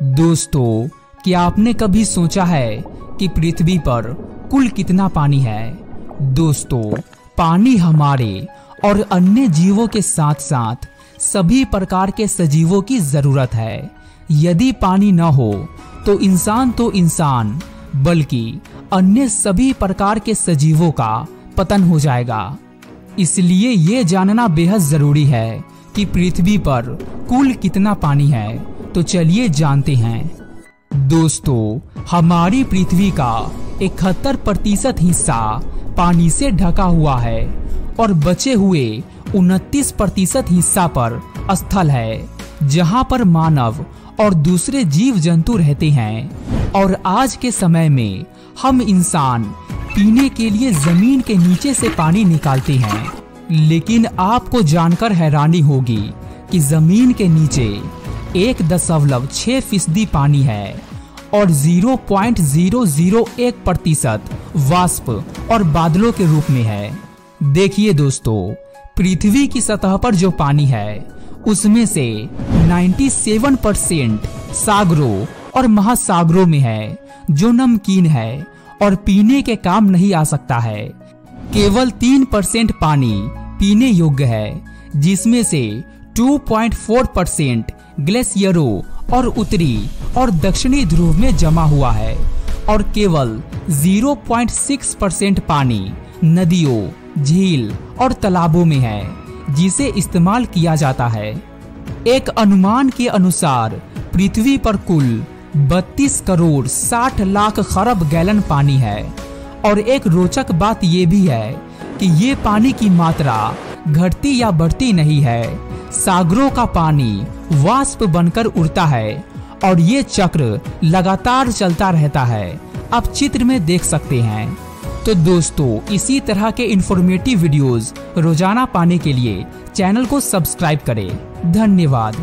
दोस्तों, क्या आपने कभी सोचा है कि पृथ्वी पर कुल कितना पानी है? दोस्तों, पानी हमारे और अन्य जीवों के साथ साथ सभी प्रकार के सजीवों की ज़रूरत है। यदि पानी न हो तो इंसान तो इंसान, बल्कि अन्य सभी प्रकार के सजीवों का पतन हो जाएगा। इसलिए ये जानना बेहद ज़रूरी है कि पृथ्वी पर कुल कितना पानी है। तो चलिए जानते हैं। दोस्तों, हमारी पृथ्वी का इकहत्तर प्रतिशत हिस्सा पानी से ढका हुआ है और बचे हुए उनतीस प्रतिशत हिस्सा पर स्थल है, जहाँ पर मानव और दूसरे जीव जंतु रहते हैं। और आज के समय में हम इंसान पीने के लिए ज़मीन के नीचे से पानी निकालते हैं। लेकिन आपको जानकर हैरानी होगी कि ज़मीन के नीचे एक दशमलव छह फ़ीसदी पानी है और 0.001 प्रतिशत वाष्प और बादलों के रूप में है। देखिए दोस्तों, पृथ्वी की सतह पर जो पानी है, उसमें से 97 परसेंट सागरों और महासागरों में है, जो नमकीन है और पीने के काम नहीं आ सकता है। केवल तीन परसेंट पानी पीने योग्य है, जिसमें से 2.4 परसेंट ग्लेशियरों और उत्तरी और दक्षिणी ध्रुव में जमा हुआ है और केवल 0.6 परसेंट पानी नदियों, झील और तालाबों में है, जिसे इस्तेमाल किया जाता है। एक अनुमान के अनुसार, पृथ्वी पर कुल 32 करोड़ 60 लाख खरब गैलन पानी है। और एक रोचक बात यह भी है कि ये पानी की मात्रा घटती या बढ़ती नहीं है। सागरों का पानी वाष्प बनकर उड़ता है और ये चक्र लगातार चलता रहता है। आप चित्र में देख सकते हैं। तो दोस्तों, इसी तरह के इंफॉर्मेटिव वीडियोस रोज़ाना पाने के लिए चैनल को सब्सक्राइब करें। धन्यवाद।